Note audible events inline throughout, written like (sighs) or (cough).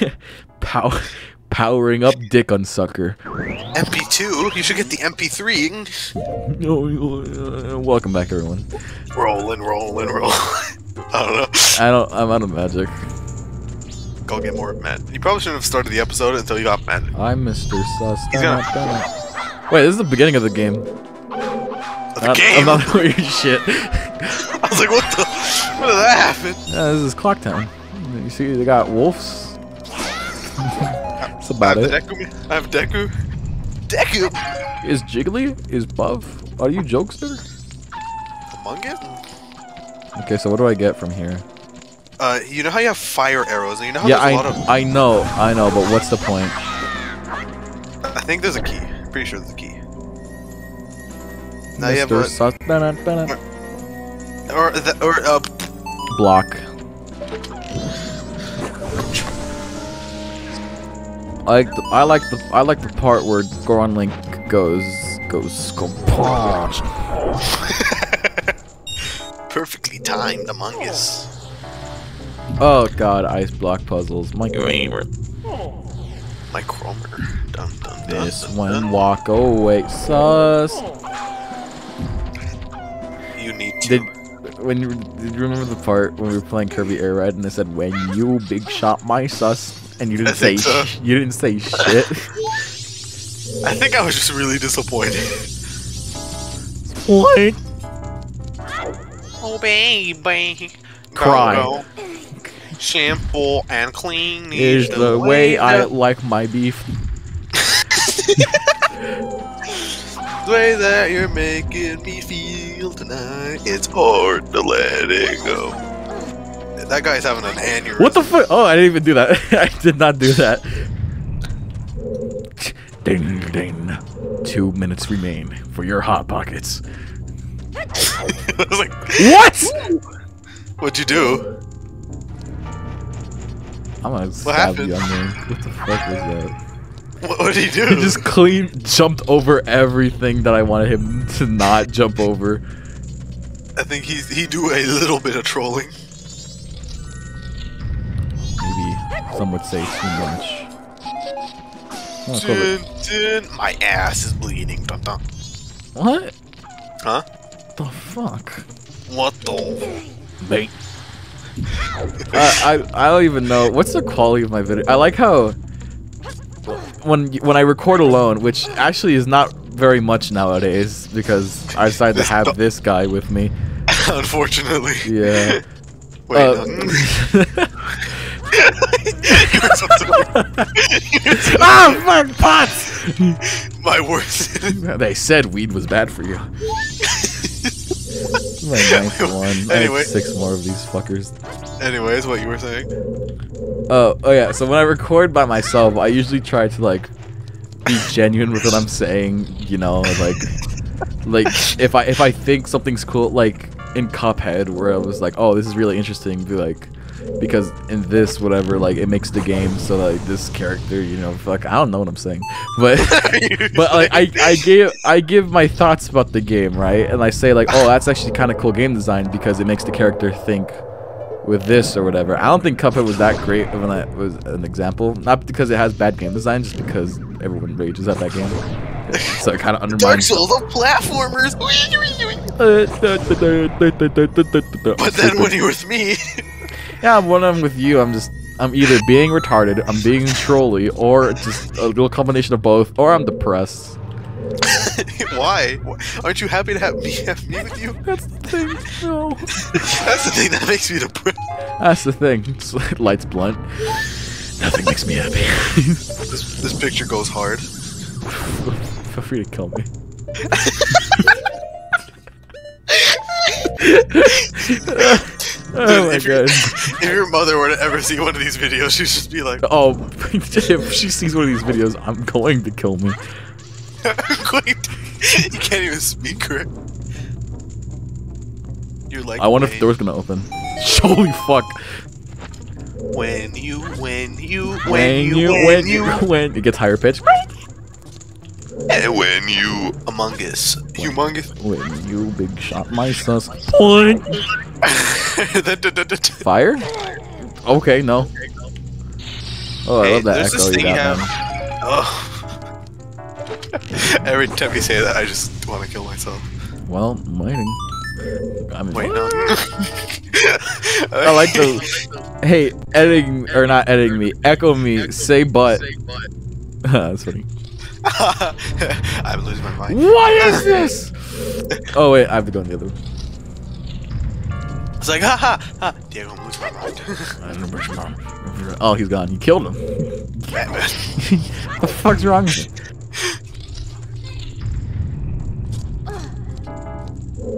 (laughs) Pow powering up dick on sucker. MP2? You should get the MP3. (laughs) Uh, welcome back, everyone. Rolling, rolling, rolling. (laughs) I don't know. I don't. I'm out of magic. Go get more mad. You probably shouldn't have started the episode until you got mad. I'm Mr. Sus. He's gonna- Wait, this is the beginning of the game. The Not- game. I'm not weird shit. I was like, what the? What did that happen? Yeah, this is Clock Town. You see, they got wolves. That's I about have it. Deku. I have Deku. Deku. Is Jiggly? Is Buff? Are you Jokester? Among Us? Okay, so what do I get from here? Uh, you know how you have fire arrows, and you know how yeah, there's I a lot of. I know, I know, but what's the point? I think there's a key. Pretty sure there's a key. Now you have a, or the, or uh, Block. I like the I like the I like the part where Goron Link goes goes go (laughs) perfectly timed Among Us. Oh god, ice block puzzles. My. My Cromer. Dun, dun, dun, This one walk away sus. You need to. Did when you did you remember the part when we were playing Kirby Air Ride and they said when you big shot my sus and you didn't I (laughs) say so. Uh, you didn't say shit. I think I was just really disappointed. what? Oh baby. Cry. Go, go. Shampoo and clean Is the way I like my beef. (laughs) The way that you're making me feel tonight, it's hard to let it go. That guy's having an aneurysm. What the fuck? Oh, I didn't even do that. (laughs) I did not do that. Ding ding. Two minutes remain for your hot pockets. (laughs) I was like, What? what'd you do? I'm gonna stab happened? you on there. What the fuck was that? What, what did he do? He just clean jumped over everything that I wanted him to not jump over. I think he he do a little bit of trolling. Some would say too much. Oh. Dun, dun. My ass is bleeding. Dun, dun. What Huh? the fuck? What the? Bait. I, I I don't even know what's the quality of my video. I like how when when I record alone, which actually is not very much nowadays because I decided to (laughs) have this guy with me. (laughs) Unfortunately. Yeah. (laughs) Wait. Uh, no. You were supposed to- you were supposed to- ah, fuck pots! My worst. (laughs) they said weed was bad for you. (laughs) My ninth one. I Anyway. have six more of these fuckers. Anyways, what you were saying? Oh, oh yeah. So when I record by myself, I usually try to like be genuine with what I'm saying. You know, like, like if I if I think something's cool, like in Cuphead, where I was like, oh, this is really interesting. Be like, because in this whatever, like it makes the game so like this character, you know, fuck, I don't know what I'm saying, but. (laughs) But like I, I give I give my thoughts about the game, right? And I say like, oh, that's actually kind of cool game design because it makes the character think with this or whatever. I don't think Cuphead was that great of an was an example. Not because it has bad game design, just because everyone rages at that game. (laughs) So it kind of Dark. Souls of platformers. But (laughs) but then when you're with me, yeah, when I'm with you, I'm just I'm either being retarded, I'm being trolly, or just a little combination of both, or I'm depressed. (laughs) why? Aren't you happy to have me have me with you? That's the thing. No. That's the thing that makes me depressed. That's the thing. Lights blunt. Nothing makes me happy. This, this picture goes hard. (laughs) Feel free to kill me. (laughs) oh my if, god. (laughs) if your mother were to ever see one of these videos, she'd just be like, Oh, (laughs) if she sees one of these videos, I'm going to kill me. (laughs) You can't even speak correct." You're like, I wonder if the door's gonna open. Holy fuck. When you, when you, when, When you, you, when, when you, you, when it gets higher pitch. and when you, Among Us, humongous. When you big shot my sus. Point. (laughs) Fire? Okay, no. Oh, I Hey, love that echo this you thing you got, have- Oh. (laughs) Every time you say that, I just want to kill myself. Well, mining. I'm waiting. I mean, Wait, no. (laughs) I like the. Hey, editing or not editing me? Echo me. Say but. That's funny. I'm losing my mind. What is this? Oh wait, I have to go in the other. one. It's like, ha ha ha. Diego, I'm losing my mind. (laughs) Oh, he's gone. You killed him. (laughs) Batman. the fuck's wrong with you?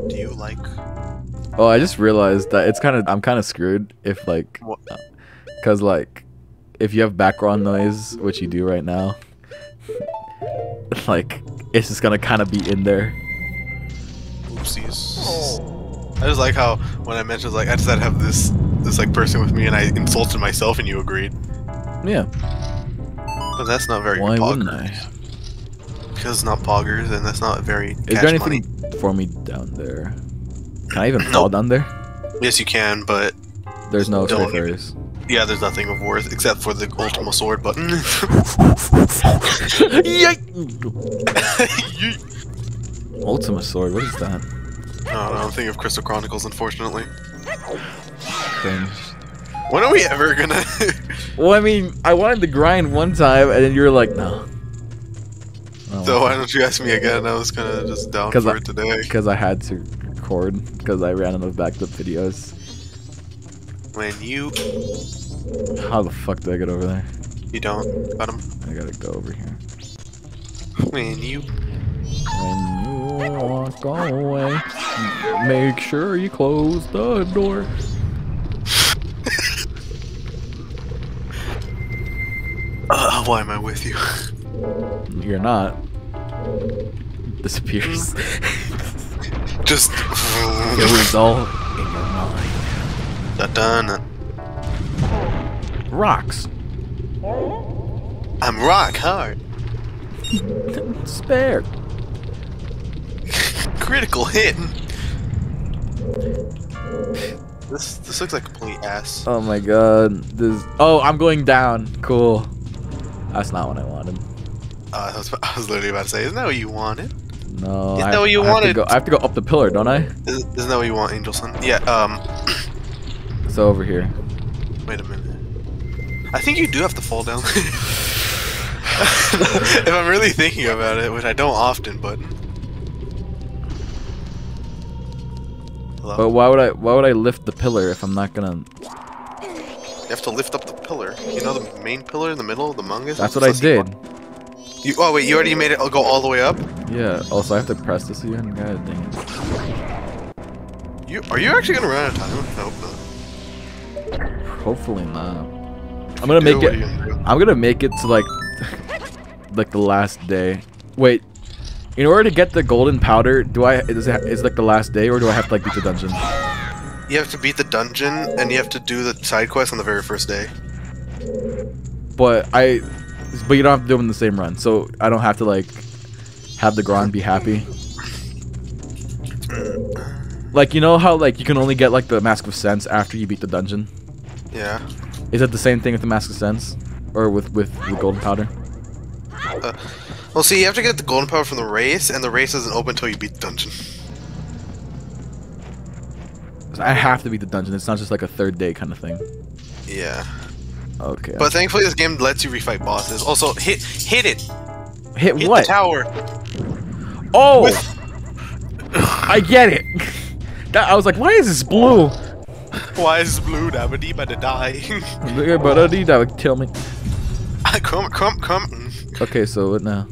Do you like? Oh, I just realized that it's kind of I'm kind of screwed if like, cause like, if you have background noise, which you do right now, (laughs) like it's just gonna kind of be in there. Oopsies. Oh. I just like how when I mentioned like I just had to have this this like person with me and I insulted myself and you agreed. Yeah. But that's not very Why wouldn't I? Because it's not poggers and that's not very Is cash there anything money. for me down there? Can I even (clears throat) fall down there? Yes, you can, but There's no Don't fairies. yeah, there's nothing of worth except for the Ultima Sword button. (laughs) (laughs) (laughs) Ultima sword. What is that? I don't know, I'm thinking of Crystal Chronicles, unfortunately. Cringe. When are we ever gonna? (laughs) Well, I mean, I wanted to grind one time, and then you were like, no. Oh. so why don't you ask me again? I was kind of just down for I- it today. Because I had to record, because I ran out of backup videos. When you How the fuck do I get over there? you don't got him. I gotta go over here. When you When you walk away, make sure you close the door. (laughs) uh, why am I with you? You're not. Disappears. (laughs) Just it was all in your mind. Dun-dun. Rocks. I'm rock hard. Spare. Critical hit. This this looks like a complete ass. Oh my god. This. Oh, I'm going down. Cool. That's not what I wanted. Uh, I, was, (laughs) I was literally about to say, isn't that what you wanted? No. Isn't I, that what you I have to wanted? go- I have to go up the pillar, don't I? Isn't, isn't that what you want, Angelson? Yeah. Um. (clears throat) So over here. Wait a minute. I think you do have to fall down. (laughs) (laughs) if I'm really thinking about it, which I don't often, but. Hello? But why would I? Why would I lift the pillar if I'm not gonna? You have to lift up the pillar. You know the main pillar in the middle, of the mungus. That's what I did. You, oh wait, you already made it go all the way up. Yeah. Also, I have to press this again. God dang it. You are you actually gonna run out of time? I hope not. Hopefully not. I'm gonna make Do what it. gonna? I'm gonna make it to like, (laughs) like the last day. Wait. In order to get the golden powder, do I is it is it like the last day or do I have to like beat the dungeon? You have to beat the dungeon and you have to do the side quest on the very first day. But I, but you don't have to do them in the same run, so I don't have to like have the Goron be happy. Like you know how like you can only get like the Mask of Scents after you beat the dungeon. Yeah. Is it the same thing with the Mask of Scents, or with with the golden powder? Uh, Well, see, you have to get the golden power from the race, and the race doesn't open until you beat the dungeon. I have to beat the dungeon. It's not just like a third day kind of thing. Yeah. Okay. But thankfully, this game lets you refight bosses. Also, hit hit it. hit Hit what? the tower. Oh, I get it. That, I was like, why is this blue? Why is it blue? Dabba dee ba da die. (laughs) But uh, that would kill me. (laughs) come, come, come. Okay, so what now?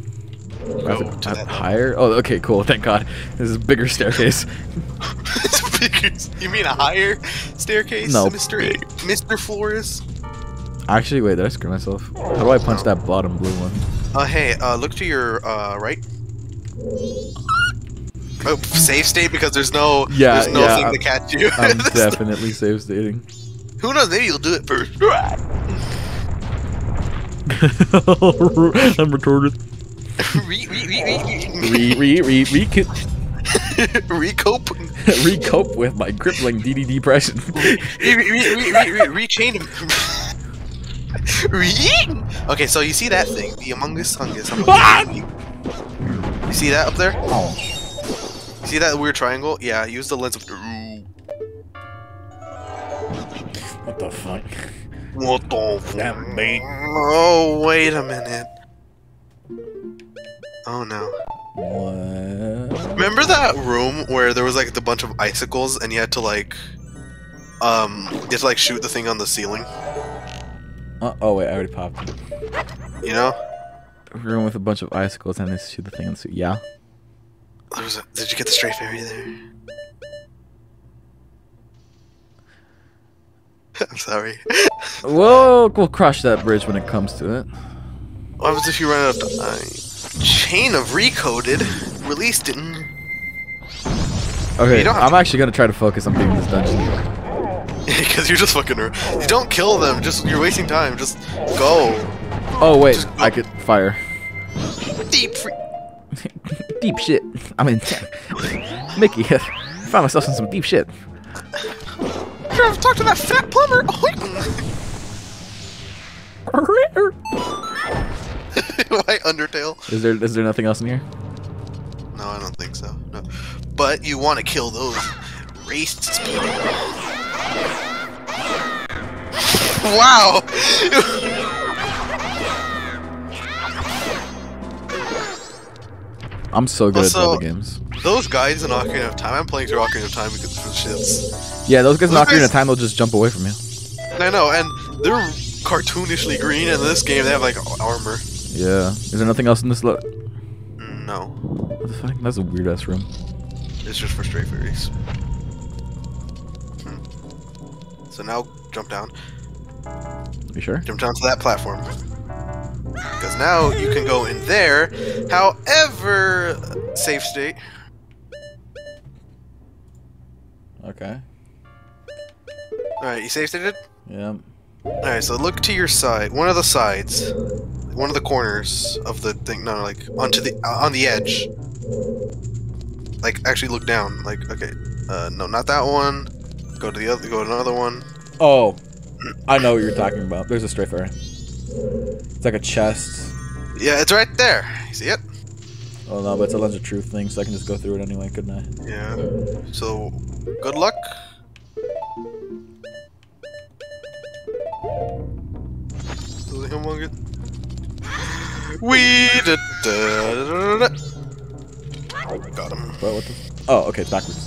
Go to- that higher? Oh, okay, cool. Thank God. This is a bigger staircase. (laughs) it's a bigger. You mean a higher staircase, No, big. Mister Flores? Actually, wait, did I screw myself? How do I punch that bottom blue one? Uh, hey, uh, look to your uh right. Oh, save state because there's no Yeah, there's no yeah, thing I'm- to catch you. I'm (laughs) definitely save stating. Who knows? Maybe you'll do it first. (laughs) I'm retorted. (laughs) re re re re Re re re re (laughs) recope. (laughs) recope with my crippling DD depression. Re re re re re rechain him. okay, so you see that thing, the Among Us Fungus. Ah! You see that up there? Oh. See that weird triangle? Yeah, use the lens of. What the fuck? What the fuck? That bait. Oh, wait a minute. Oh no. What? Remember that room where there was like a bunch of icicles and you had to like. Um, you had to like shoot the thing on the ceiling? Uh, oh wait, I already popped. You know? A room with a bunch of icicles and they shoot the thing on the suit. Yeah. There was a, did you get the stray fairy there? (laughs) I'm sorry. We'll we'll crush that bridge when it comes to it. What happens if you run out of time? Chain of Recoded released in. Okay, You don't have I'm to- actually gonna try to focus on beating this dungeon. (laughs) Because you're just fucking. You don't kill them. Just you're wasting time. Just go. Oh wait, Just- I could fire. Deep free. (laughs) deep shit. I mean, (laughs) Mickey, I found myself in some deep shit. Trev, talk to that fat plumber. (laughs) Why Undertale? Is there is there nothing else in here? No, I don't think so. No. But you want to kill those racist people. wow! (laughs) I'm so good at Also- other games. those guys in Ocarina of Time, I'm playing through Ocarina of Time because of the shits. Yeah, those guys Those not in a guys- time they'll just jump away from you. I know, and they're cartoonishly green, and in this game they have like armor. Yeah. Is there nothing else in this? Lo- No, what the fuck? That's a weird ass room. it's just for stray fairies. Hmm. So now jump down. You sure? Jump down to that platform. Because now you can go in there. However, safe state. Okay. Alright, you safe stated? Yeah. Alright, so look to your side. One of the sides. One of the corners of the thing. No, like onto the uh, on the edge. Like actually look down. Like okay. Uh no, not that one. Go to the other go to another one. Oh, I know what you're talking about. There's a stray fairy. It's like a chest. Yeah, it's right there. You see it? Oh no, but it's a lens of truth thing, so I can just go through it anyway, couldn't I? Yeah. So good luck. Does him want it? We did. Got him. What the? Oh, okay, it's backwards.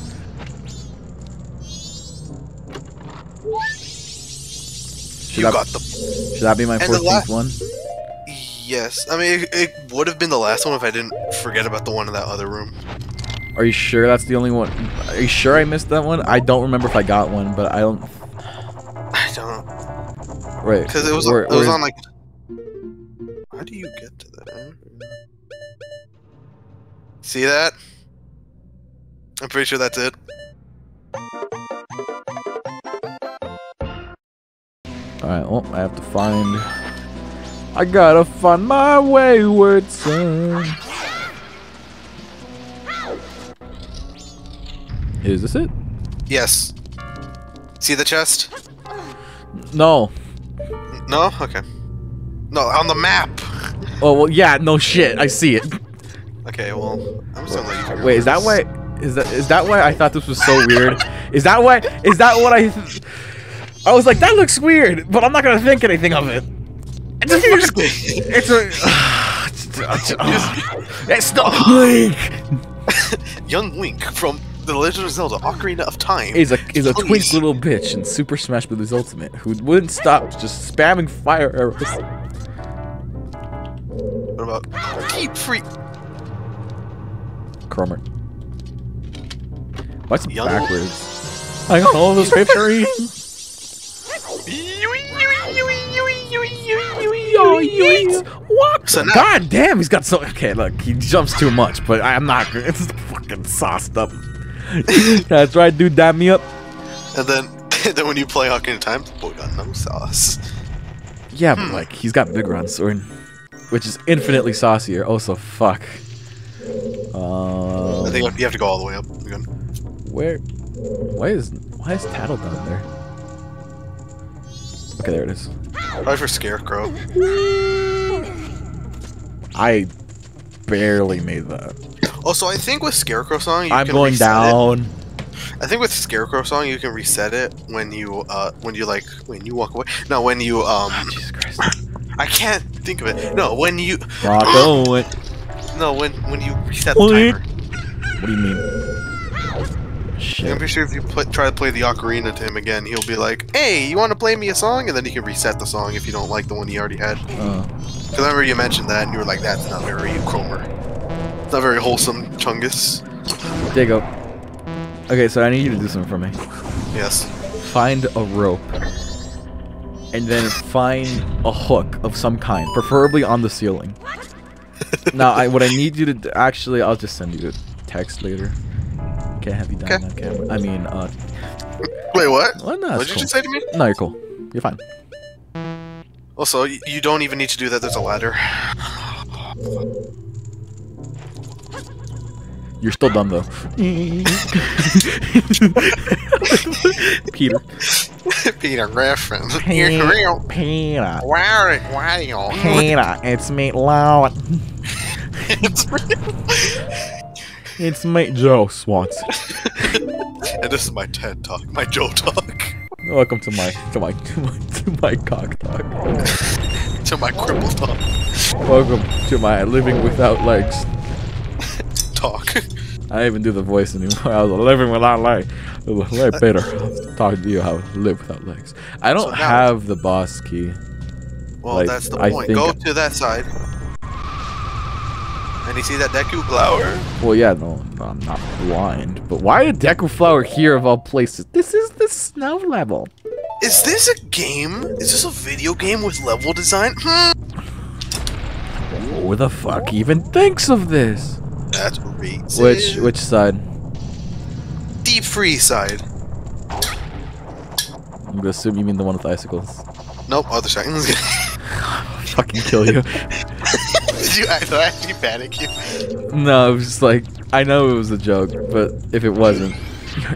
Should You that, got the. should that be my 14th one? Yes. I mean, it, it would have been the last one if I didn't forget about the one in that other room. Are you sure that's the only one? Are you sure I missed that one? I don't remember if I got one, but I don't. I don't know. Wait, Because it was, where- it was on like. How do you get to that? See that? I'm pretty sure that's it. Alright, well, I have to find. I gotta find my wayward son. Is this it? Yes. See the chest? No. No? Okay. No, on the map! Oh well, yeah, no shit. I see it. Okay, well, I'm just gonna let you Wait, is that why? Is that is that why I thought this was so weird? Is that why? Is that what I? I was like, that looks weird, but I'm not gonna think anything of it. It's a It's a. (laughs) It's not Link. (laughs) Young Link from The Legend of Zelda Ocarina of Time. Is a is a Please. twink little bitch in Super Smash Bros. Ultimate who wouldn't stop just spamming fire arrows. What about keep Free? Cromer. Why's it Young- backwards? I got all those fairies. What? So now- God damn, he's got so. Okay, look, he jumps too much, but I'm not. It's (laughs) fucking sauced up. (laughs) That's right, dude. Dab me up. And then, (laughs) then when you play Ocarina of Time, boy got no sauce. Yeah, Hmm. but like he's got Biggoron sword, which is infinitely saucier. Oh, so fuck. Um, I think you have- you have to go all the way up. Again. where? Why is why is Tatl down there? Okay, there it is. Probably for Scarecrow. I barely made that. Also, I think with Scarecrow song, you I'm can going reset it. down. I think with Scarecrow song, you can reset it when you uh when you like when you walk away. No, when you um Jesus Christ. (laughs) I can't think of it. No, when you Rock on. (gasps) no when when you reset the What? timer. What do you mean? I'm pretty sure if you put, try to play the ocarina to him again, he'll be like, "Hey, you want to play me a song?" And then you can reset the song if you don't like the one he already had. Uh, Because I remember you mentioned that, and you were like, "That's not very Cromer. Not very wholesome, Chungus." there you go. Okay, so I need you to do something for me. Yes. Find a rope. And then find a hook of some kind, preferably on the ceiling. (laughs) now, I what I need you to do, actually, I'll just send you a text later. Can't have you down Okay. on camera. I mean, uh, Wait, what? well, no, what did you just say to me? No, you're cool. You're fine. Also, you don't even need to do that. There's a ladder. You're still dumb though. (laughs) Peter. Peter Griffin. Peter. You're real. Peter. Why? Why you? Peter. It's me, Lord. It's me, Joe Swanson. and this is my TED talk, my Joe talk, Welcome to my to my to my to my cock talk. to my cripple talk. Welcome to my living without legs. Talk. I don't even do the voice anymore. (laughs) I was living without legs. Let Peter talk to you how to live without legs. I don't So have the boss key. Well, Like, that's the I point. Go to that side. And you see that Deku flower? Well, yeah, no, no, I'm not blind. But why a Deku flower here of all places? This is the snow level. Is this a game? Is this a video game with level design? Hmm. Who the fuck even thinks of this? That's racist. Which which side? deep freeze side? I'm gonna assume you mean the one with icicles. Nope, other side. (laughs) Fucking kill you. Did (laughs) you did I actually panic you? no, it was just like I know it was a joke, but if it wasn't,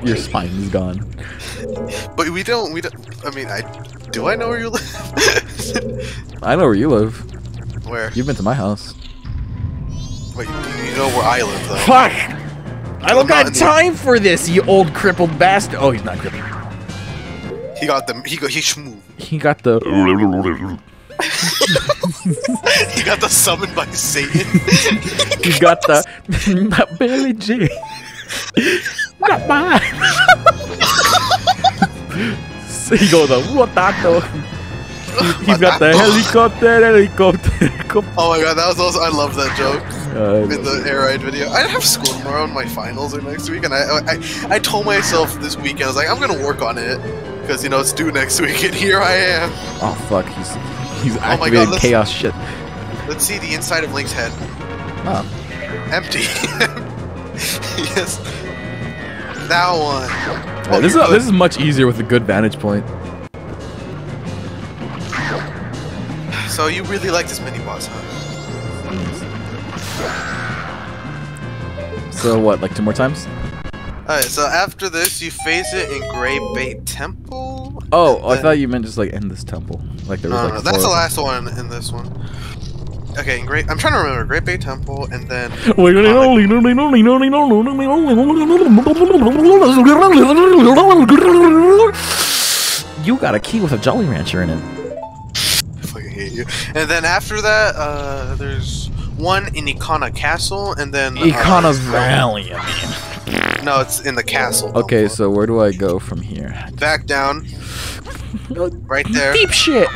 your spine is gone. But we don't. We don't. I mean, I do. I know where you live. (laughs) I know where you live. where? You've been to my house. Wait, you know where I live though. Fuck! I don't got time for this, you old crippled bastard. Oh, he's not crippled. He got the He got. He shmoo. He got the. (laughs) He got the summoned by Satan. (laughs) He got the. not Billy J. not mine. (laughs) he goes the watato. He, he's got the helicopter, helicopter, helicopter. oh my god, that was also. I love that joke Uh, in the air ride video. I have school tomorrow, and my finals are next week, and I, I, I told myself this weekend, I was like, I'm gonna work on it because you know it's due next (laughs) week, and here I am. oh fuck, he's he's Oh my God, chaos shit. Let's see the inside of Link's head. Oh, Empty. (laughs) yes. That one. yeah, this is this is much easier with a good vantage point. So you really like this mini boss, huh? So what, like two more times? Alright, so after this, you face it in Great Bay Temple. Oh, I thought you meant just like in this temple. Like there was No, like no, that's the last one in this one. Okay, in Great. I'm trying to remember Great Bay Temple, and then (laughs) them. You got a key with a Jolly Rancher in it. I fucking hate you. And then after that, uh, there's one in Ikana Castle, and then uh, I mean, No, it's in the castle. Okay, Temple. so where do I go from here? back down, right there. Deep shit.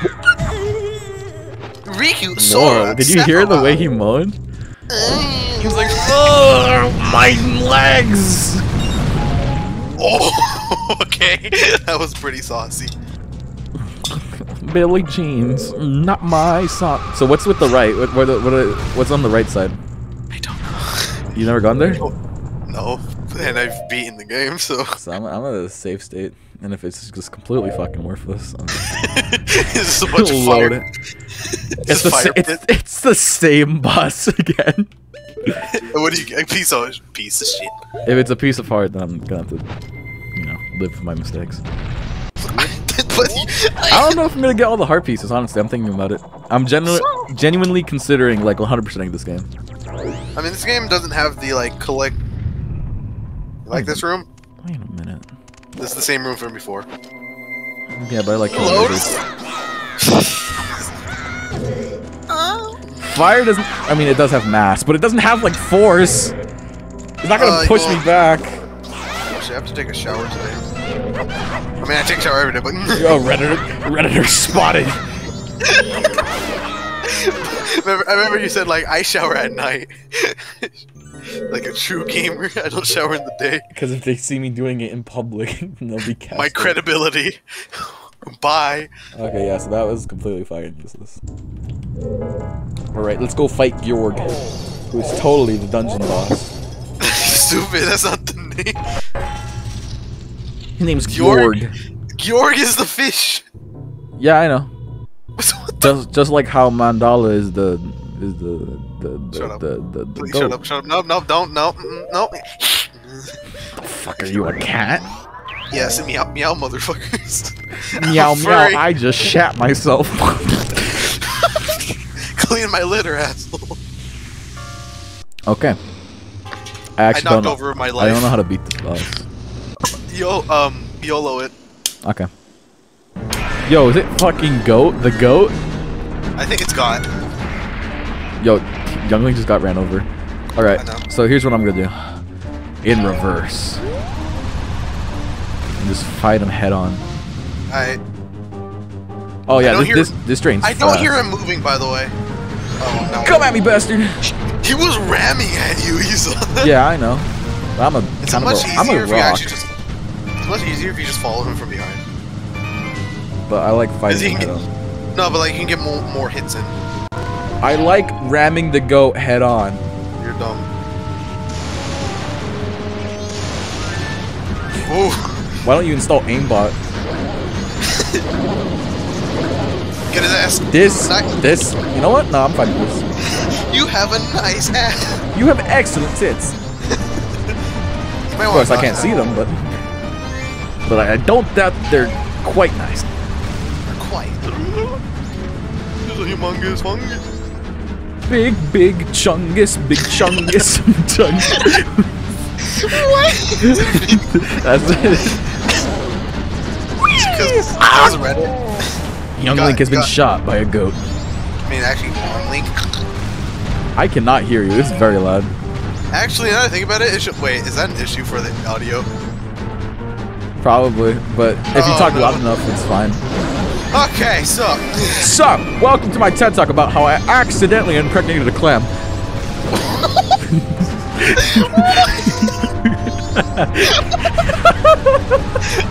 Riku, Whoa, Sora. did you hear the way he moaned? He was like, (laughs) Oh, my legs! oh, (laughs) okay, (laughs) that was pretty saucy. Billy Jeans, not my son. So what's with the right? What, what, what, what's on the right side? I don't know. You never gone there? Oh, no, and I've beaten the game, so So I'm, I'm at a safe state, and if it's just completely fucking worthless, I'm (laughs) it's just a bunch of load fire. it. It's It's the, sa- fire it's, it's the same boss (laughs) again. (laughs) What do you get? Piece of piece of shit. If it's a piece of heart, then I'm gonna have to, you know, live with my mistakes. (laughs) but you, I don't know if I'm gonna get all the heart pieces. Honestly, I'm thinking about it. I'm genu- genuinely considering like 100%ing this game. I mean, this game doesn't have the like collect. You like this room? Wait a minute. This is the same room from before. Yeah, but I like killing Loads. (laughs) Fire doesn't. I mean, it does have mass, but it doesn't have like force. It's not gonna Uh, push well- me back. Actually, I have to take a shower today. I mean, I take a shower every day, but Yo, (laughs) oh, redditor, redditor spotted. remember, I remember you said like I shower at night. (laughs) like a true gamer, I don't shower in the day. Because if they see me doing it in public, (laughs) they'll be cast. My credibility. Bye. Okay, yeah, so that was completely fucking useless. Alright, let's go fight Gyorg, who's totally the dungeon boss. Stupid. That's not the name. His name's Gyorg? Gyorg. Gyorg is the fish. Yeah, I know. (laughs) Just just like how Mandala is the is the the the Shut up. the, the, the Please goat. shut up. Shut up. No, no, don't. No, mm, no. Fuck, are you a cat? Yes, (laughs) meow, meow, motherfuckers. meow meow. I just shat myself. (laughs) Clean my litter, asshole. okay. I I actually knocked don't know. over my I don't know how to beat this boss. Yo, um, YOLO it. Okay. Yo, is it fucking goat? The goat? I think it's got. Yo, Youngling just got ran over. Alright, so here's what I'm gonna do. In reverse. And just fight him head on. I Oh yeah, this, hear- this this train's I don't fast. hear him moving, by the way. Oh no. Come at me, bastard! He was ramming at you. (laughs) That. yeah, I know. I'm a It's much a, I'm easier a if you actually just. It's much easier if you just follow him from behind. but I like fighting him. No, but like you can get more more hits in. I like ramming the goat head on. You're dumb. Ooh. Why don't you install aimbot? (laughs) Get his ass. This, Nice. this, you know what? No, I'm fine with this. (laughs) You have a nice ass. You have excellent tits. (laughs) Of course, I can't see them, but but I don't doubt they're quite nice. Quite. This is a humongous fungus. Big, big chungus, big chungus, (laughs) chungus. What? That's it. Because I was ah! red. Young Got Link it, has been it. shot by a goat. I mean, actually, on Link. I cannot hear you. It's very loud. Actually, now that I think about it, it should, wait, is that an issue for the audio? Probably, but if you Oh, talk no. loud enough, it's fine. Okay, so So, welcome to my TED Talk about how I accidentally impregnated a clam. (laughs)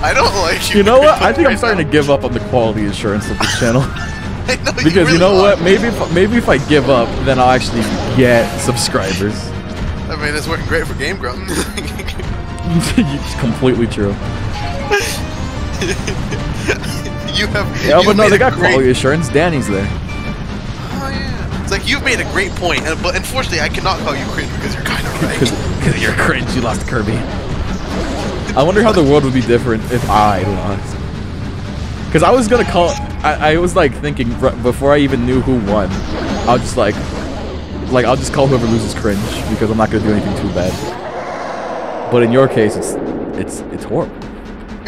I don't like you. You know what? I think I'm (laughs) starting to give up on the quality assurance of this channel. (laughs) Know Because really you know what? Maybe if, maybe if I give up, then I'll actually get subscribers. I mean, it's working great for Game Grump. It's completely true. you have. Yeah, but no, they got great, quality assurance. Danny's there. Oh yeah. It's like you've made a great point, and, but unfortunately, I cannot call you cringe because you're kind of right. Because you're cringe, you lost Kirby. I wonder how the world would be different if I lost. Because I was gonna call. I, I was like thinking before I even knew who won. I'll just like, like I'll just call whoever loses cringe because I'm not gonna do anything too bad. But in your case, it's it's it's horrible.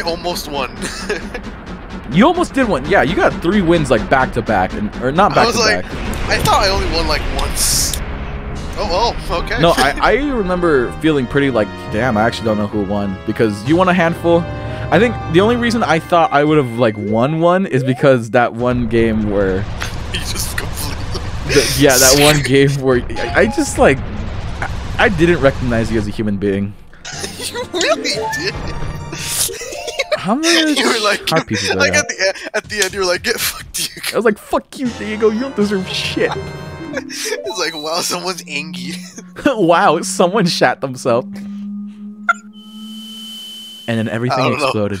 Almost won. (laughs) You almost did one. Yeah, you got three wins like back to back, and or not back I was like. I thought I only won like once. Oh, oh, okay. No, I, (laughs) I remember feeling pretty like, damn, I actually don't know who won because you won a handful. I think the only reason I thought I would have like won one is because that one game where, (laughs) you just completely. the, yeah, that one game where I, I just like, I, I didn't recognize you as a human being. (laughs) you really did. How many (laughs) you were like, do I like at the end, at the end, you were like, get fucked, you. I was like, fuck you, Diego. You don't deserve shit. (laughs) It's like, wow, someone's angry. wow, someone shat themselves. And then everything don't know. exploded.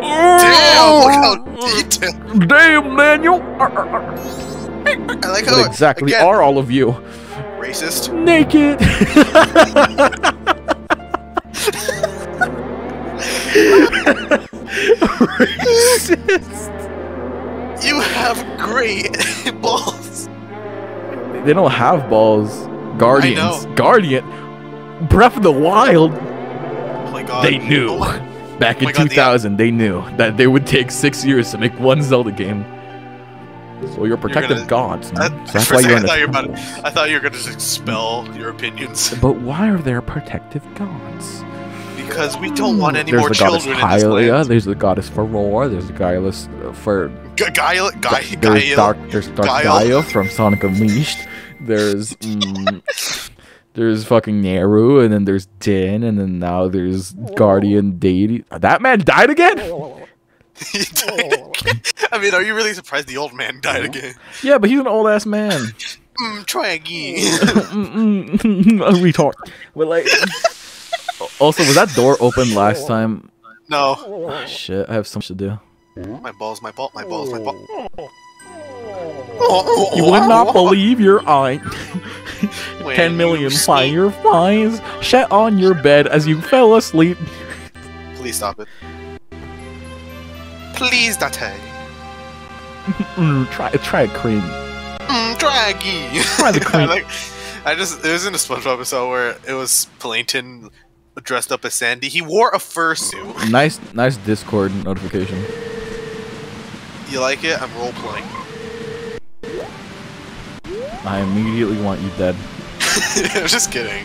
Damn, look how detailed. Damn, Daniel! I like how exactly again, are all of you? Racist. Naked! (laughs) racist. You have great (laughs) balls. They don't have balls. Guardians. Guardian. Breath of the Wild. Oh my god. They knew. Oh my- Back Oh in God, the- 2000, they knew that they would take six years to make one Zelda game. So you're protective gonna- gods. (laughs) Man. So that's why (laughs) you're second, I thought you the were about I thought you were gonna just expel your opinions (laughs) But why are there protective gods? because we don't want any there's more the goddess children in this Hylia, land. there's the goddess Farore, there's the goddess uh, for G- Gaia, Gaia, there's Gaia. Dark there's Dark Guile. Gaia from Sonic Unleashed. There's mm, there's fucking Nayru, and then there's Din, and then now there's Guardian Deity. That man died again. He. (laughs) I mean, are you really surprised the old man died again? Yeah, but he's an old ass man. (laughs) Mm, try again. (laughs) Mm, mm, a retard. But like, also was that door open last time? no. Ah, shit, I have so much to do. My balls, my ball, my balls, my ball. You would not believe your eye. Ten million you speak- fireflies shat on your bed as you fell asleep. Please stop it. Please, Date. Mm, try try a cream. Mm, try again. Try the I (laughs) cream. like. I just it was in a SpongeBob episode where it was Plankton dressed up as Sandy. He wore a fursuit. Nice, nice Discord notification. You like it? I'm role playing. I immediately want you dead. (laughs) I'm just kidding.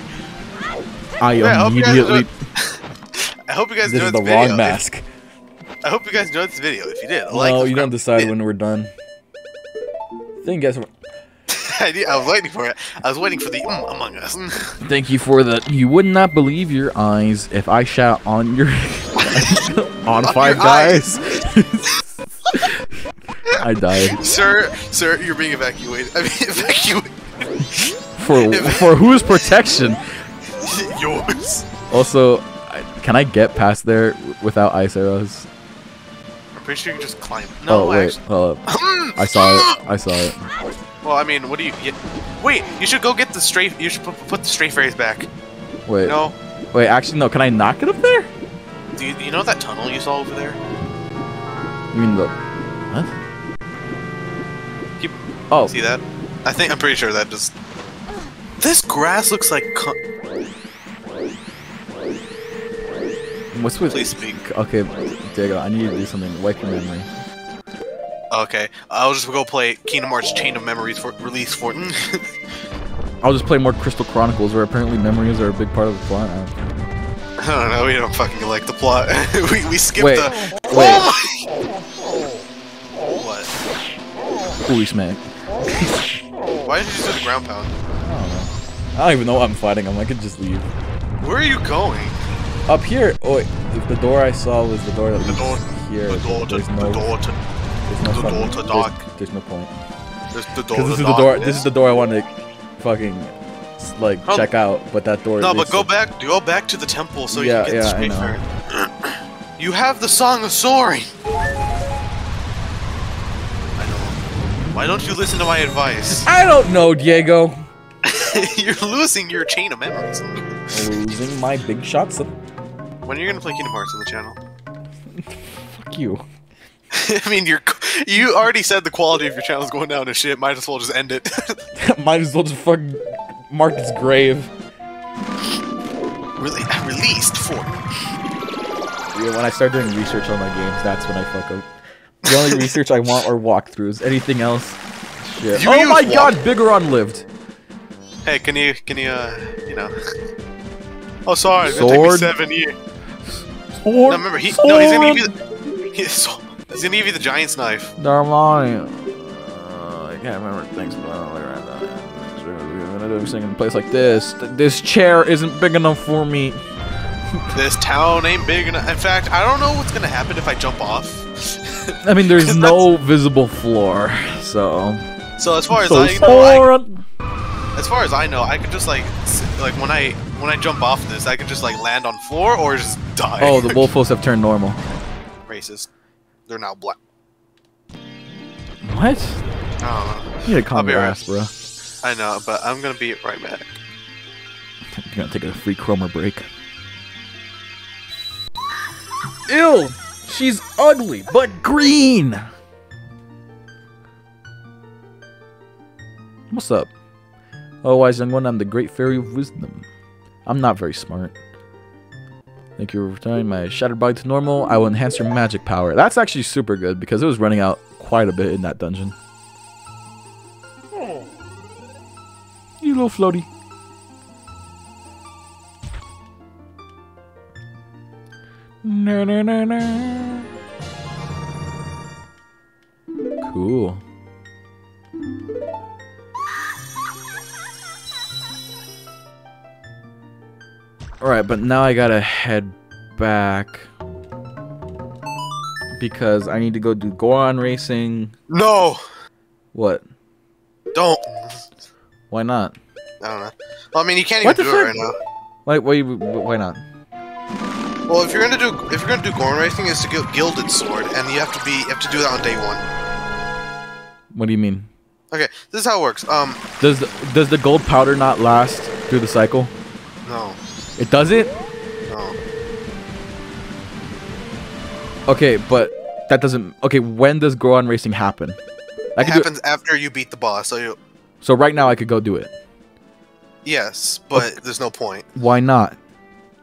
I Yeah, I hope you guys immediately. (laughs) I hope you guys This is the video. wrong mask. I hope you guys enjoyed this video. If you did, like, no, you don't decide (laughs) when we're done. Thing guys, I, did- I was waiting for it. I was waiting for the mm, Among Us. (laughs) thank you for the. You would not believe your eyes if I shout on your (laughs) on Five your Guys. I died sir, sir, you're being evacuated. I mean, evacuated. for for whose protection? Yours. Also, can I get past there without ice arrows? I'm pretty sure you can just climb. No, oh wait, actually. hold up. (laughs) I saw it. I saw it. Well, I mean, what do you? you wait, you should go get the stray. You should put, the stray fairies back. Wait, No, wait. Actually, no. Can I knock it up there? do you, you know that tunnel you saw over there? You mean the what? Keep- Oh, See that? I think I'm pretty sure that just. This grass looks like. What's with? Please speak. Okay, Diego, I need to do something. Wipe your memory. Okay, I'll just go play Kingdom Hearts Chain of Memories for release for. Mm. (laughs) I'll just play more Crystal Chronicles, where apparently memories are a big part of the plot. I (laughs) don't know. We don't fucking like the plot. (laughs) we we skipped Wait, the. wait. Oh What? Holy smack! Why did you just do the ground pound? I don't know. I don't even know what I'm fighting him. I could just leave. Where are you going? Up here. Oh wait, if the door I saw was the door that The door. here. The door to there's the no. door to there's no the fucking- door to there's- dark. There's no point. there's the door. This is the door. This is the door I want to fucking like Oh. check out, but that door. Is. No, but go to- back. Go back to the temple so Yeah, you can get yeah, the you have the song of soaring. I know. Why don't you listen to my advice? I don't know, Diego. (laughs) You're losing your chain of memories. Losing my big shots. When are you gonna play Kingdom Hearts on the channel? (laughs) Fuck you. (laughs) I mean, you're you already said the quality of your channel is going down to shit. Might as well just end it. (laughs) Might as well just fuck mark its grave. really released for. Yeah, when I start doing research on my games, that's when I fuck up. The only research I want are walkthroughs. Anything else? Shit. You oh my god, Biggoron lived. Hey, can you can you uh you know? Oh, sorry. It's gonna me Sword? seven years. Sword. No, remember he no he's gonna give you the, (laughs) he's, he's gonna give you the giant's knife. Darmani. Uh, I can't remember things, but I don't know right now. I'm gonna sing in a place like this. This chair isn't big enough for me. (laughs) This town ain't big enough. In fact, I don't know what's gonna happen if I jump off. I mean, there's (laughs) no visible floor, so. So as far as so I know, I, Soren- as far as I know, I could just like like when I when I jump off this, I could just like land on floor or just die. Oh, the wolfos have turned normal. racist. They're now black. What? I don't know. You need to I'll calm be your right- ass, bro. I know, but I'm gonna be right back. You're gonna take a free chroma break. Ew! She's ugly, but green. What's up? Oh, wise young one, I'm the great fairy of wisdom. I'm not very smart. Thank you for returning my shattered body to normal. I will enhance your magic power. That's actually super good because it was running out quite a bit in that dungeon. You little floaty. Na, na, na, na. Cool. Alright, but now I gotta head back. Because I need to go do Goron racing. No! What? Don't! Why not? I don't know. Well, I mean, you can't What even do it right now. Why, why, why not? Well, if you're gonna do if you're gonna do Goron racing, it's to get Gilded Sword, and you have to be you have to do that on day one. What do you mean? Okay, this is how it works. Um, Does the, does the gold powder not last through the cycle? no, It doesn't? no. Okay, but that doesn't. Okay, when does Goron racing happen? I It do it, happens after you beat the boss. So you, so right now I could go do it. yes, but there's no point Why not?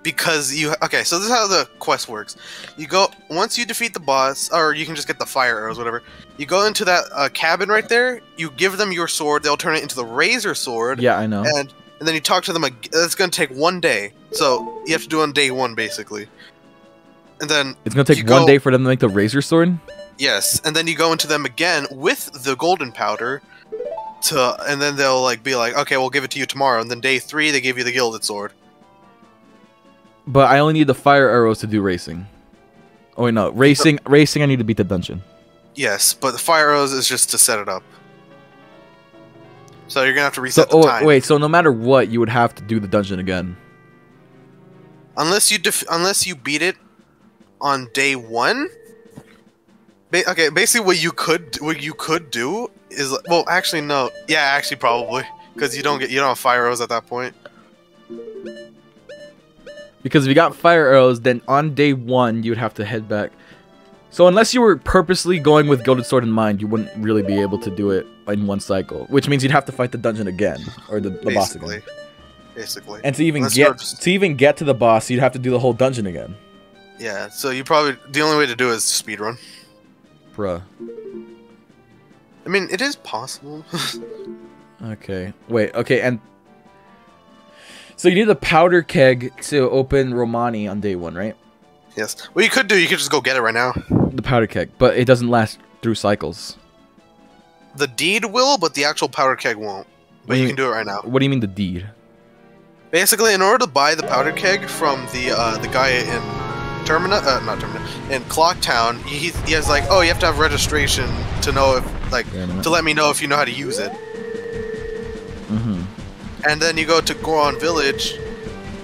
because you. Okay, so this is how the quest works. You go once you defeat the boss, or you can just get the fire arrows, whatever. You go into that uh, cabin right there. You give them your sword. They'll turn it into the razor sword. Yeah, I know. and and then you talk to them. That's going to take one day, so you have to do it on day one basically. And then It's gonna take one go- day for them to make the razor sword. yes, and then you go into them again with the golden powder. To and then they'll like be like, okay, we'll give it to you tomorrow. And then day three, they give you the gilded sword. But I only need the fire arrows to do racing. Oh wait, no, racing, racing. I need to beat the dungeon. Yes, but the fire arrows is just to set it up. So you're gonna have to So, reset oh the time. wait, so no matter what, you would have to do the dungeon again. Unless you def- unless you beat it on day one. Ba- okay, basically what you could what you could do is well, actually no, yeah, actually probably because you don't get you don't have fire arrows at that point. Because if you got fire arrows, then on day one you would have to head back. So unless you were purposely going with Gilded Sword in mind, you wouldn't really be able to do it in one cycle. Which means you'd have to fight the dungeon again, or the, the boss again. basically. And to even Unless get just- to even get to the boss, you'd have to do the whole dungeon again. yeah, so you probably the only way to do it is speedrun. Bruh. I mean, it is possible. (laughs) Okay. Wait. Okay. And so you need the powder keg to open Romani on day one, right? yes. What you could do, you could just go get it right now. The powder keg, but it doesn't last through cycles. The deed will, but the actual powder keg won't. But you you can do it right now. What do you mean the deed? Basically, in order to buy the powder keg from the uh, the guy in Termina, uh, not Termina, in Clocktown, he, he has like, oh, you have to have registration to know if, like, to let me know if you know how to use it. Mm-hmm. And then you go to Goron Village,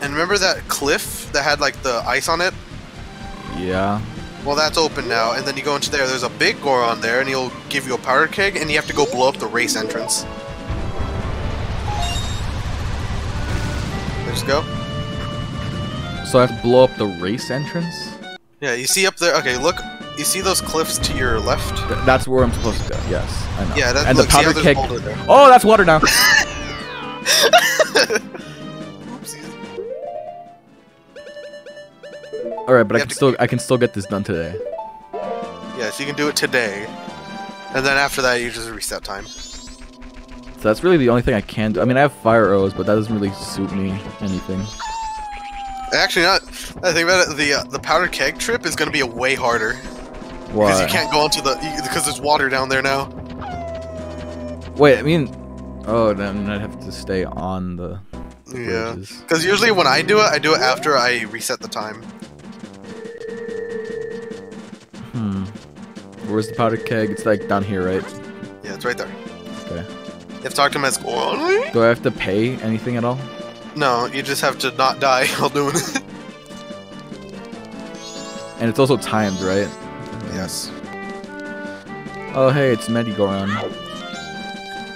and remember that cliff that had like the ice on it? Yeah. Well, that's open now. And then you go into there. There's a big Goron there, and he'll give you a powder keg, and you have to go blow up the race entrance. Let's go. So I have to blow up the race entrance. Yeah, you see up there. Okay, look. You see those cliffs to your left? Th- that's where I'm supposed to go. Yes, I know. Yeah, that's and look, the powder keg. Oh, that's water now. (laughs) All right, but I can still I can still get this done today. Yes, you can do it today. And then after that, you just reset time. So that's really the only thing I can do. I mean, I have fire arrows, but that doesn't really suit me anything. Actually, not. I think about it. The uh, the powder keg trip is going to be a way harder Why? because you can't go into the because there's water down there now. Wait, I mean, oh, then I'd have to stay on the. the Yeah. Because usually when I do it, I do it after I reset the time. Where's the powder keg? It's like down here, right? Yeah, it's right there. Okay. You have to talk to him as Goron. Do I have to pay anything at all? No, you just have to not die while doing it. And it's also timed, right? yes. Oh, hey, it's Medigoron.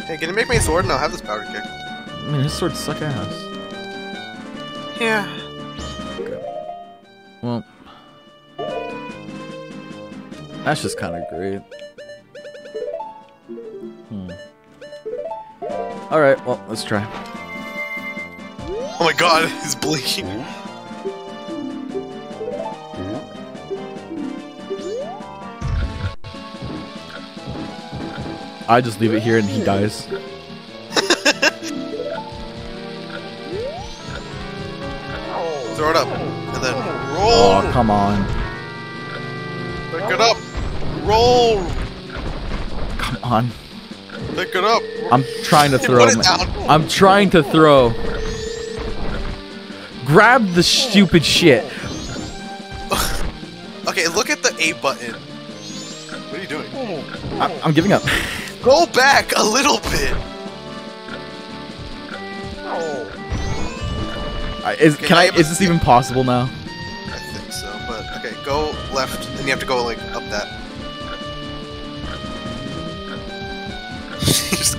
Hey, can you make me a sword? No, have this powder keg. I mean, his swords suck ass. Yeah. Well. That's just kind of great. Hmm. Alright, well, let's try. Oh my god, (laughs) he's blinking. I just leave it here and he dies. (laughs) Throw it up. And then roll! Oh, come on. Pick it up. Roll. Come on. Pick it up. I'm trying to Put throw. it man. down. I'm trying to throw. Grab the stupid shit. (laughs) Okay, look at the A button. What are you doing? I'm, I'm giving up. (laughs) Go back a little bit. I- Is, Okay, can I? Is this even possible now? I think so, but okay, go left, and you have to go like up that.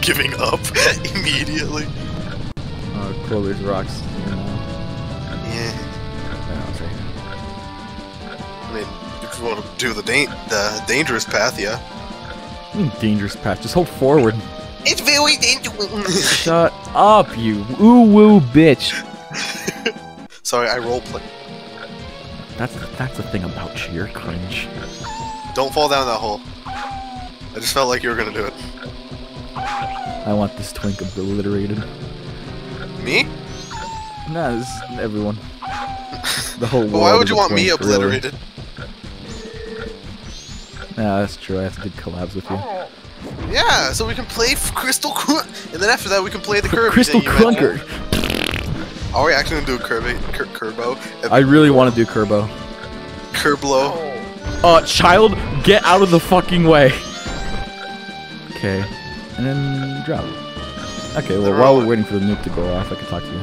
Just giving up (laughs) immediately. Uh, Chloe's rocks. here now. Yeah, Yeah, that's right. I mean, if you want to do the da- the dangerous path, yeah. Mean, dangerous path. Just hold forward. It's very dangerous. (laughs) Shut up, you ooh woo bitch. (laughs) Sorry, I roleplay. That's that's the thing about you. You're cringe. Don't fall down that hole. I just felt like you were gonna do it. I want this twink obliterated. Me? Nah, this is everyone. The whole (laughs) world. Why would you want me really. obliterated? Yeah, that's true. I have to do collabs with you. Yeah, so we can play f- Crystal Crunker, and then after that we can play the Kirby. Crystal thing you mentioned. Clunker. Are we actually gonna do a Kirby, Cur- Curbo? I really want to do Kerbo. Curblo. Uh, child, get out of the fucking way. Okay, and then drop. Okay, well, while we're waiting for the nuke to go off, I can talk to you.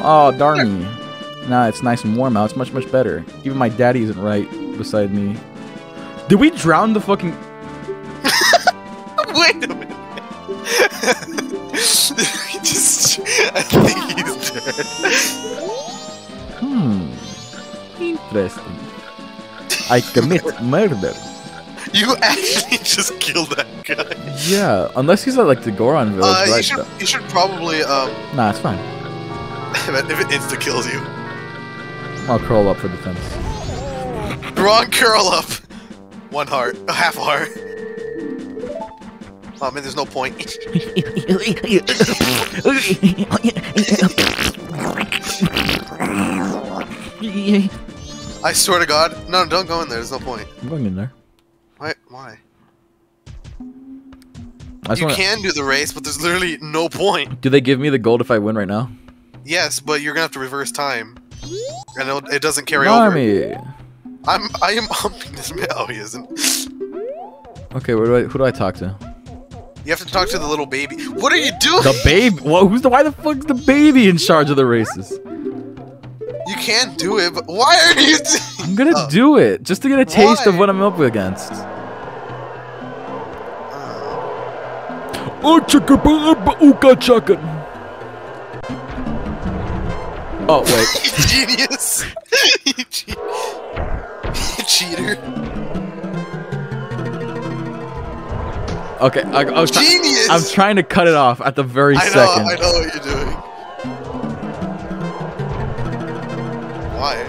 Oh, darn me. Nah, it's nice and warm out. It's much, much better. Even my daddy isn't right beside me. Did we drown the fucking... (laughs) Wait a minute. (laughs) Just, I think he's dead. Hmm. Interesting. I commit murder. You actually (laughs) just killed that guy. Yeah, unless he's at, like, the Goron village, Uh, you should, you should probably, um, (laughs) Nah, it's fine. (laughs) if it insta kills you. I'll curl up for defense. Wrong curl up. One heart, a half a heart. Oh man, there's no point. I swear to God, no, don't go in there. There's no point. I'm going in there. Why? Why? You wanna- can do the race, but there's literally no point. Do they give me the gold if I win right now? Yes, but you're gonna have to reverse time, and it'll, it doesn't carry over. Army. I'm I am humping this man. Oh, he isn't. Okay, where do I, who do I talk to? You have to talk to the little baby. What are you doing? The baby. Whoa, who's the? Why the fuck's the baby in charge of the races? You can't do it, but why are you? (laughs) I'm gonna Oh. do it just to get a taste of what I'm up against. Oh, chicka ooka chaka. Oh wait. (laughs) Genius. (laughs) You che- you cheater. Okay, I, I was Genius. I'm trying to cut it off at the very I know. second. I know what you're doing. Why?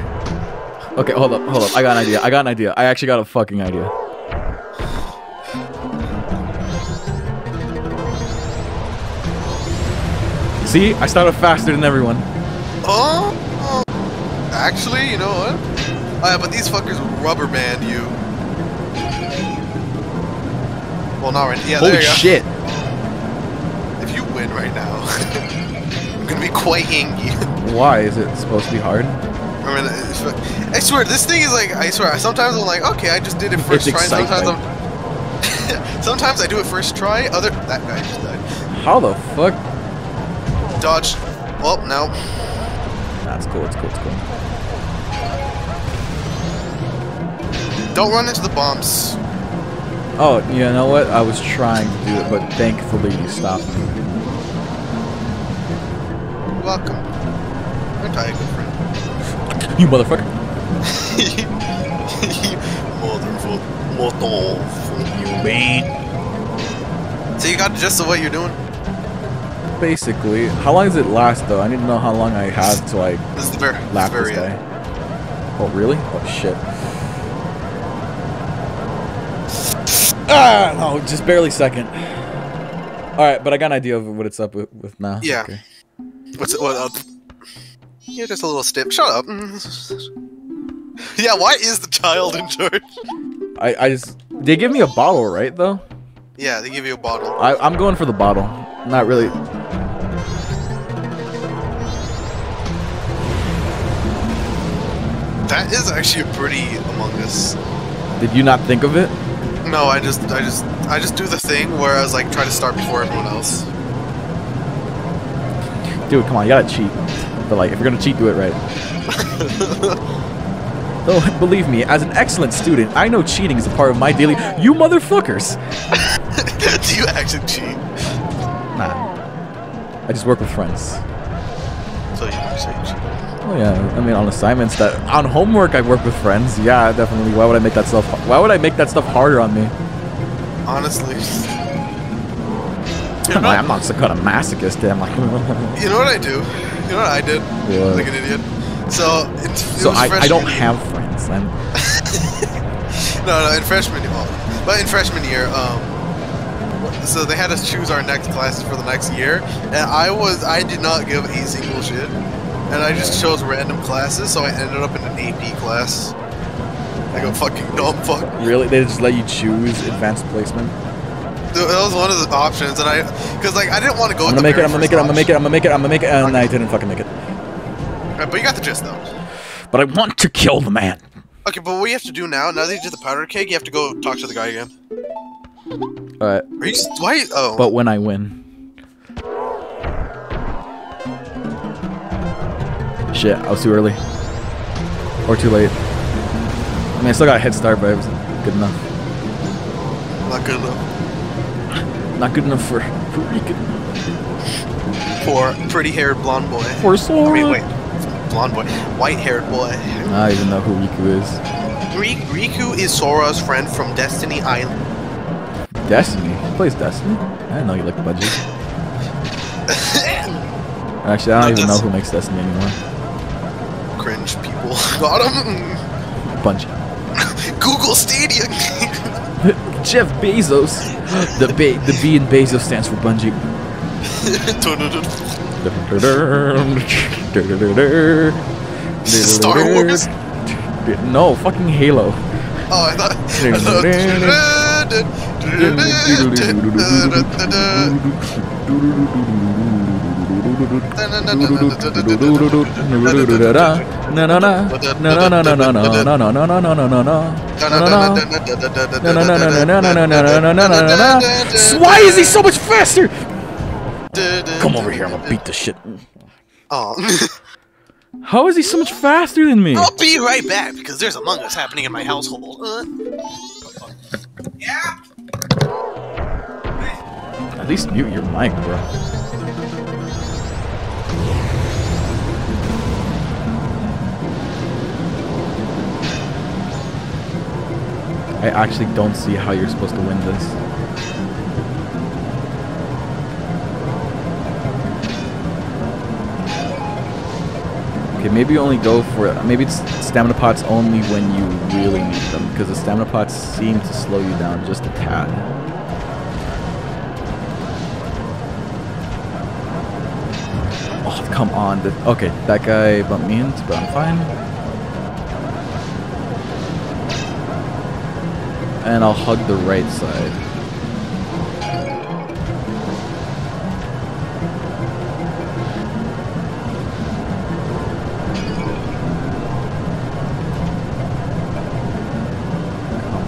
Okay, hold up, hold up. I got an idea. I got an idea. I actually got a fucking idea. See, I started faster than everyone. Oh. oh. Actually, you know what? Oh, yeah, but these fuckers rubber band you. Well, not right. Yeah, Holy there you go. shit! If you win right now, (laughs) I'm gonna be quite angry. Why is it supposed to be hard? I mean, it's, I swear, this thing is like, I swear, sometimes I'm like, okay, I just did it first It's try. Sometimes. I'm, (laughs) sometimes I do it first try. Other, that guy just died. How the fuck? Dodge. Well, no. That's cool. It's cool. It's cool. Don't run into the bombs. Oh, you know what? I was trying to do it, but thankfully you stopped me. Welcome. Aren't I You motherfucker! (laughs) motherfucker. Motherfucker. You mean? So you got just the gist of what you're doing? Basically, how long does it last though? I need to know how long I have to like This is the very, this lap the this guy. end. Oh really? Oh shit. Ah no, just barely second. All right, but I got an idea of what it's up with, with now. Yeah. Okay. What's it? What? Uh, you're just a little stiff. Shut up. (laughs) yeah. Why is the child in charge? I I just they give me a bottle, right? Though. Yeah, they give you a bottle. I I'm going for the bottle. Not really. That is actually a pretty Among Us. Did you not think of it? No, I just, I just, I just do the thing where I was like try to start before everyone else. Dude, come on, you gotta cheat. But like, if you're gonna cheat, do it right. (laughs) Though, believe me, as an excellent student, I know cheating is a part of my daily. You motherfuckers! (laughs) do you actually cheat? Nah. I just work with friends. So you, you cheat. Oh yeah, I mean on assignments that on homework I work with friends. Yeah, definitely. Why would I make that stuff? Why would I make that stuff harder on me? Honestly. I'm, know, like, I'm not some kind of masochist. I'm like, you know what I do? You know what I did? What? Like an idiot. So, it, it so I, I don't year. have friends. I'm (laughs) No, no, in freshman year. But in freshman year, um, so they had us choose our next classes for the next year, and I was, I did not give a single shit, and I just chose random classes, so I ended up in an AP class. Like a fucking (laughs) dumb fuck. really. They just let you choose advanced placement. That was one of the options, and I, cause like I didn't want to go. I'm with gonna make it. I'm gonna make it. I'm gonna make it. I'm gonna make it. I'm gonna make it. And I didn't fucking make it. Right, but you got the gist though. But I want to kill the man. Okay, but what you have to do now, now that you did the powder keg, you have to go talk to the guy again. All right. Are you? Why? Oh. But when I win. Shit, I was too early. Or too late. I mean, I still got a head start, but it was good enough. not good enough Not good enough for for Rican. for pretty-haired blonde boy. For I Sora. mean, wait, blonde boy, white-haired boy. I don't even know who Riku is. Riku is Sora's friend from Destiny Island. Destiny. He plays Destiny. I didn't know you liked Bungie. (laughs) Actually, I don't No, even know who makes Destiny anymore. Cringe people. (laughs) Got him. Bungie. (laughs) Google Stadia. Jeff Bezos. The B the B in Bezos stands for Bungie. Star Wars? No, fucking Halo. Oh, I thought. (laughs) (laughs) (laughs) Why is he so much faster? Come over here, I'm gonna beat the shit. Oh. How is he so much faster than me? I'll be right back because there's Among Us happening in my household. Uh, yeah. At least mute your mic, bro. I actually don't see how you're supposed to win this. Okay, maybe you only go for it. maybe it's stamina pots only when you really need them because the stamina pots seem to slow you down just a tad. Oh, come on. Okay, that guy bumped me into, but I'm fine. And I'll hug the right side.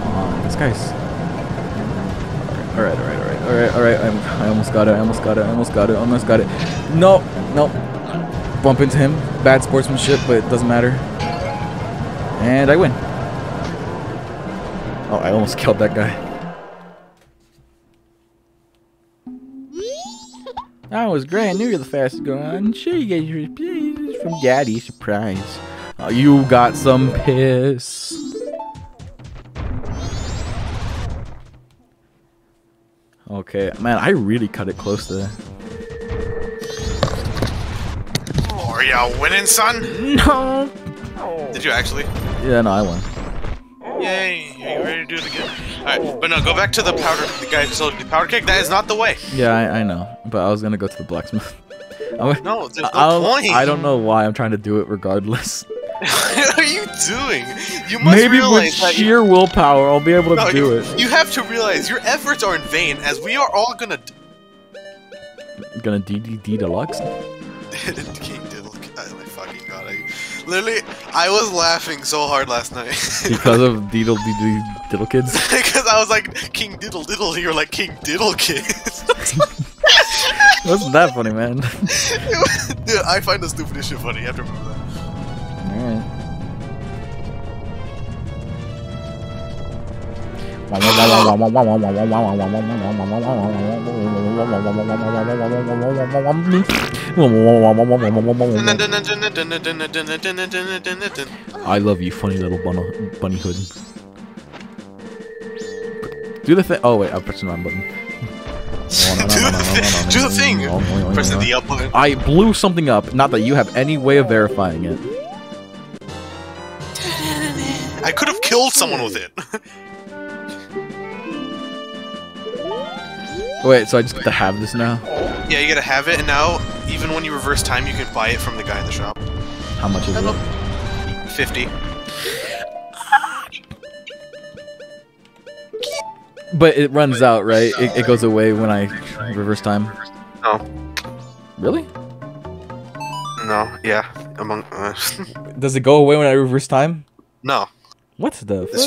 Come on, this guy's. Alright, alright, alright, alright, alright. I almost got it, I almost got it, I almost got it, I almost got it. No, no. Bump into him. Bad sportsmanship, but it doesn't matter. And I win almost killed that guy. That was great. I knew you were the fastest going. Sure, you get your piece from Daddy. Surprise. Oh, you got some piss. Okay, man, I really cut it close there. Oh, are y'all winning, son? (laughs) No. Did you actually? Yeah, no, I won. Yay. Are you ready to do it again? Alright, but no, go back to the powder. The guy who sold you the powder cake. That is not the way. Yeah, I, I know, but I was gonna go to the blacksmith. (laughs) I'm, No, there's no I'll- point. I don't know why I'm trying to do it regardless. (laughs) what are you doing? You must Maybe with realize that you- sheer willpower, I'll be able to No, do you, it. you have to realize your efforts are in vain, as we are all gonna. d- Gonna DDD deluxe. (laughs) King Diddle. Oh my fucking god! I literally, I was laughing so hard last night (laughs) because of Diddle Diddle Diddle Kids. (laughs) because I was like King Diddle Diddle. You're like King Diddle Kids. (laughs) Wasn't that funny, man? Dude, I find the stupidest shit funny. You have to remember that. Alright. I love you, funny little bunny, bunny hood. Do the thing. Oh wait, I pressed the wrong button. (laughs) Do the thing. Pressing the up button. I blew something up. Not that you have any way of verifying it. I could have killed someone with it. (laughs) Wait, so I just get to have this now? yeah, you gotta have it, and now even when you reverse time, you can buy it from the guy in the shop. How much is it? Fifty. But it runs out, right? It, it goes away when I reverse time. No. Really? No. Yeah. Among. Uh, (laughs) Does it go away when I reverse time? no. What the This-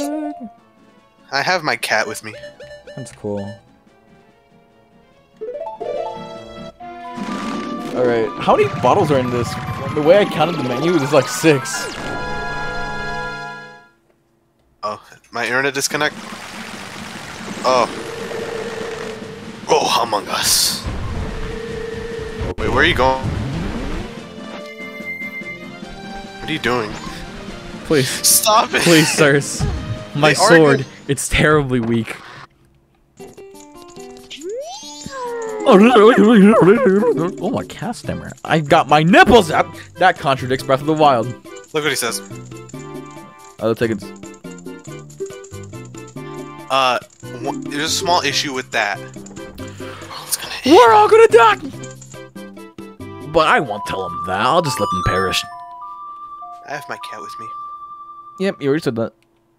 I have my cat with me. That's cool. Alright, how many bottles are in this? The way I counted the menu, there's like six. Oh, my internet disconnect. Oh. Oh, Among Us. Wait, where are you going? What are you doing? Please, Stop it! please, sirs. (laughs) My They sword, it's terribly weak. Oh my cat stammer. I got my nipples out! That contradicts Breath of the Wild. Look what he says. Take it. Uh, there's a small issue with that. It's gonna hit. We're all gonna die! But I won't tell them that. I'll just let them perish. I have my cat with me. Yep, you already said that.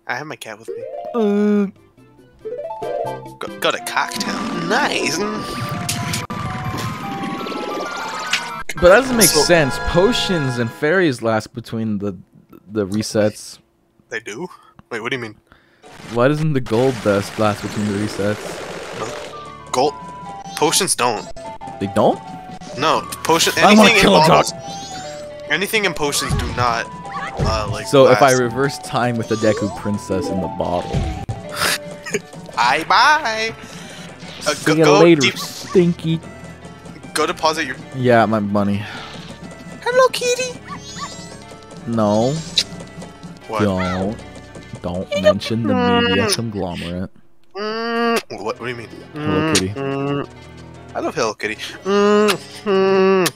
I have my cat with me. Uh, Got, got a cocktail. Nice. But that doesn't make So- sense. Potions and fairies last between the the resets. They do? Wait, what do you mean? Why doesn't the gold dust last between the resets? Gold potions don't. They don't? No, potion. I wanna Anything in kill a bottles. Anything in potions do not. Uh, like. So if I reverse time with the Deku Princess in the bottle. I buy. Uh, See go, you go later, deep- stinky. Go deposit your. Yeah, my money. Hello, kitty. No, What? don't. Don't mention the media conglomerate. Mm, what? What do you mean? Hello, Kitty. Mm, I love Hello Kitty. Mm, mm.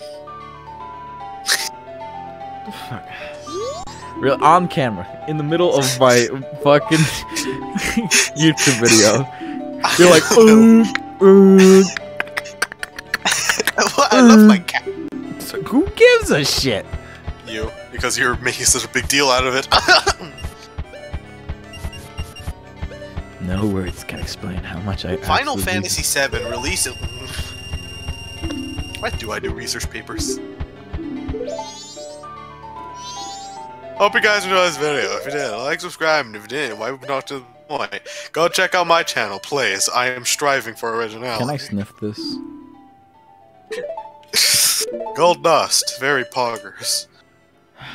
Real on camera, in the middle of my fucking (laughs) YouTube video. (laughs) You're like, "Uh, uh." I love my mm. cat. So who gives a shit? You, because you're making such a big deal out of it. (laughs) No words can explain how much I. Final Fantasy VII release it. Why do I do research papers? Hope you guys enjoyed this video. If you did, like, subscribe, and if you didn't, why would not to the point? Go check out my channel, please. I am striving for originality. Can I sniff this? (laughs) Gold dust, very poggers. (sighs)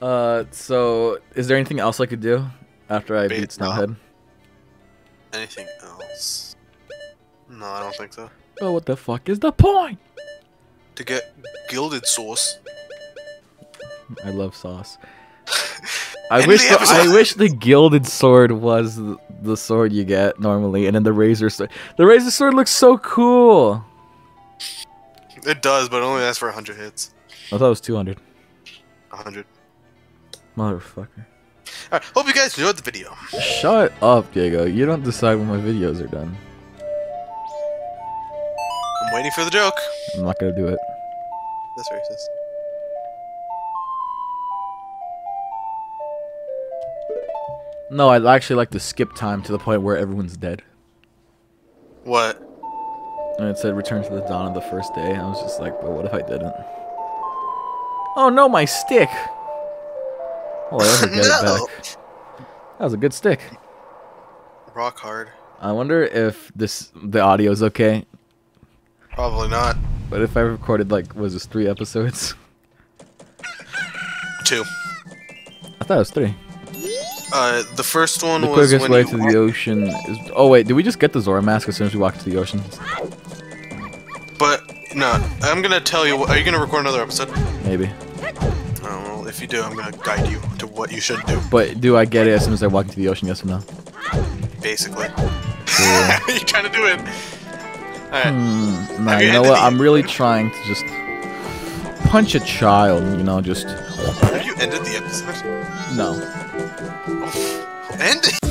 Uh, so is there anything else I could do after I Beat- beat no. Snowhead? Anything else? No, I don't think so. Oh, what the fuck is the point? To get gilded sauce. I love sauce. (laughs) I wish the the. I wish the gilded sword was the, the sword you get normally, and then the razor sword. The razor sword looks so cool. It does, but it only lasts for 100 hits. I thought it was 200. 100. Motherfucker. Alright, hope you guys enjoyed the video. Shut up, Diego. You don't decide when my videos are done. I'm waiting for the joke. I'm not gonna do it. That's racist. No, I'd actually like to skip time to the point where everyone's dead. What? And it said return to the dawn of the first day. I was just like, but what if I didn't? Oh no, my stick! Oh, I ever get it back. That was a good stick. Rock hard. I wonder if this the audio is okay. Probably not. But if I recorded like was this three episodes? Two. I thought it was three. Uh, the first one The was quickest when way to the ocean is. Oh wait, did we just get the Zora mask as soon as we walked into the ocean? No, I'm gonna tell you, are you gonna record another episode? Maybe. Oh, well, if you do, I'm gonna guide you to what you should do, But do I get it as soon as I walk into the ocean? Yes or no? basically. Cool. (laughs) you kinda do it. Alright, Hmm, nah, you you know what? I'm really trying to just punch a child. You know, just have you ended the episode? no. End it!